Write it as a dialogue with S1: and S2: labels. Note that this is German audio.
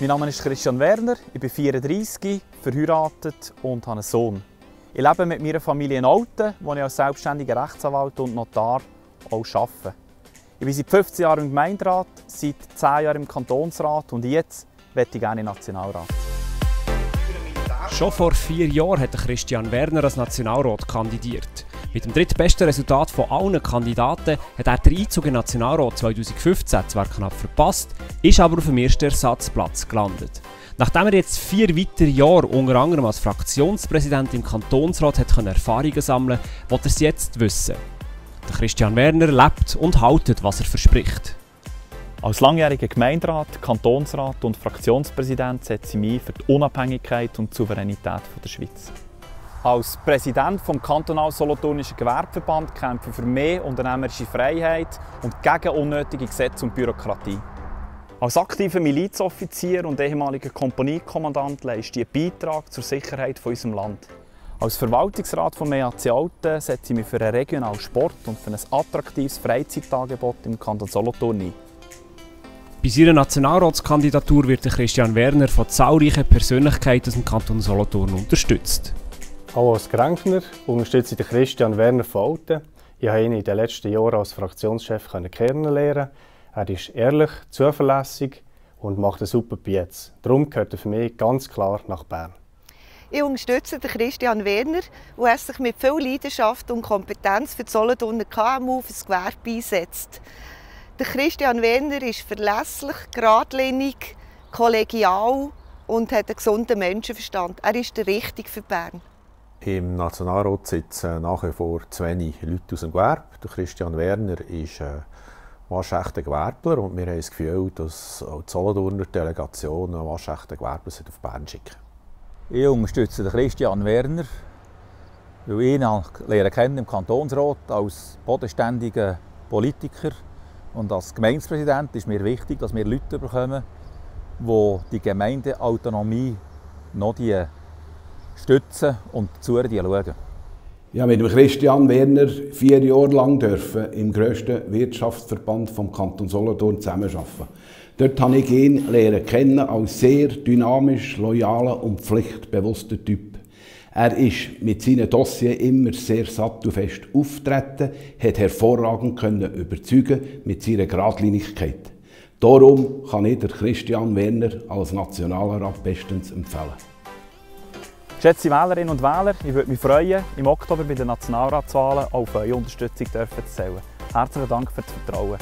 S1: Mein Name ist Christian Werner, ich bin 34, verheiratet und habe einen Sohn. Ich lebe mit meiner Familie in Alten, wo ich als selbstständiger Rechtsanwalt und Notar auch arbeite. Ich bin seit 15 Jahren im Gemeinderat, seit 10 Jahren im Kantonsrat und jetzt möchte ich gerne in den Nationalrat.
S2: Schon vor vier Jahren hat Christian Werner als Nationalrat kandidiert. Mit dem drittbesten Resultat von allen Kandidaten hat er den Einzug in Nationalrat 2015 zwar knapp verpasst, ist aber auf dem ersten Ersatzplatz gelandet. Nachdem er jetzt vier weitere Jahre unter anderem als Fraktionspräsident im Kantonsrat hat Erfahrungen sammeln konnte, will er es jetzt wissen. Der Christian Werner lebt und haltet, was er verspricht.
S1: Als langjähriger Gemeinderat, Kantonsrat und Fraktionspräsident setze ich mich für die Unabhängigkeit und Souveränität der Schweiz. Als Präsident des kantonal Solothurnischen Gewerbeverband kämpfe für mehr unternehmerische Freiheit und gegen unnötige Gesetze und Bürokratie. Als aktiver Milizoffizier und ehemaliger Kompaniekommandant leiste ich einen Beitrag zur Sicherheit von unserem Land. Als Verwaltungsrat von MEAC Alten setze ich mich für einen regionalen Sport und für ein attraktives Freizeitangebot im Kanton Solothurn ein.
S2: Bei seiner Nationalratskandidatur wird Christian Werner von zahlreichen Persönlichkeiten aus dem Kanton Solothurn unterstützt.
S3: Auch als Gränkner unterstütze ich Christian Werner von Alten. Ich habe ihn in den letzten Jahren als Fraktionschef kennenlernen. Er ist ehrlich, zuverlässig und macht einen super Piez. Darum gehört er für mich ganz klar nach Bern.
S4: Ich unterstütze Christian Werner, der sich mit viel Leidenschaft und Kompetenz für die Solothurner KMU für das Gewerbe einsetzt. Der Christian Werner ist verlässlich, geradlinig, kollegial und hat einen gesunden Menschenverstand. Er ist der Richtige für Bern.
S5: Im Nationalrat sitzen nach wie vor zu wenig Leute aus dem Gewerbe. Der Christian Werner ist ein waschechter Gewerbler und wir haben das Gefühl, dass auch die Solothurner Delegation einen waschechten Gewerbler auf Bern schicken.
S6: Ich unterstütze Christian Werner, weil ich ihn lernen kennen im Kantonsrat als bodenständigen Politiker und als Gemeindepräsident ist mir wichtig, dass wir Leute bekommen, die die Gemeindeautonomie noch die stützen und zu die schauen.
S7: Ja, mit dem Christian Werner vier Jahre lang dürfen im grössten Wirtschaftsverband vom Kanton Solothurn zusammenarbeiten. Dort habe ich ihn lernen kennen als sehr dynamisch, loyaler und pflichtbewusster Typ. Er ist mit seinen Dossiers immer sehr satt und fest auftreten, hat hervorragend können überzeugen mit seiner Gradlinigkeit. Darum kann ich Christian Werner als Nationalrat bestens empfehlen.
S1: Geschätzte Wählerinnen und Wähler, ich würde mich freuen, im Oktober bei den Nationalratswahlen auf eure Unterstützung zu zählen. Herzlichen Dank für das Vertrauen.